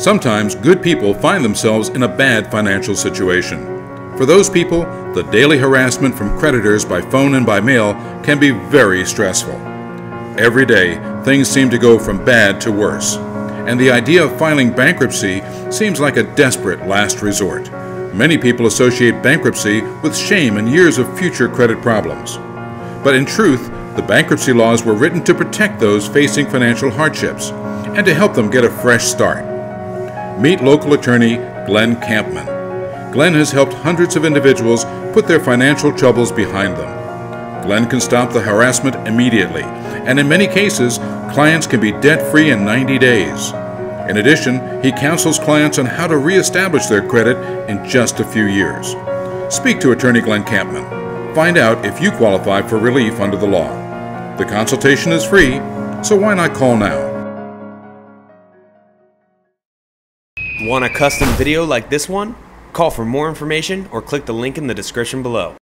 Sometimes good people find themselves in a bad financial situation. For those people, the daily harassment from creditors by phone and by mail can be very stressful. Every day, things seem to go from bad to worse, and the idea of filing bankruptcy seems like a desperate last resort. Many people associate bankruptcy with shame and years of future credit problems. But in truth, the bankruptcy laws were written to protect those facing financial hardships and to help them get a fresh start. Meet local attorney Glenn Kapman. Glenn has helped hundreds of individuals put their financial troubles behind them. Glenn can stop the harassment immediately, and in many cases, clients can be debt free in 90 days. In addition, he counsels clients on how to reestablish their credit in just a few years. Speak to attorney Glenn Kapman. Find out if you qualify for relief under the law. The consultation is free, so why not call now? Want a custom video like this one? Call for more information or click the link in the description below.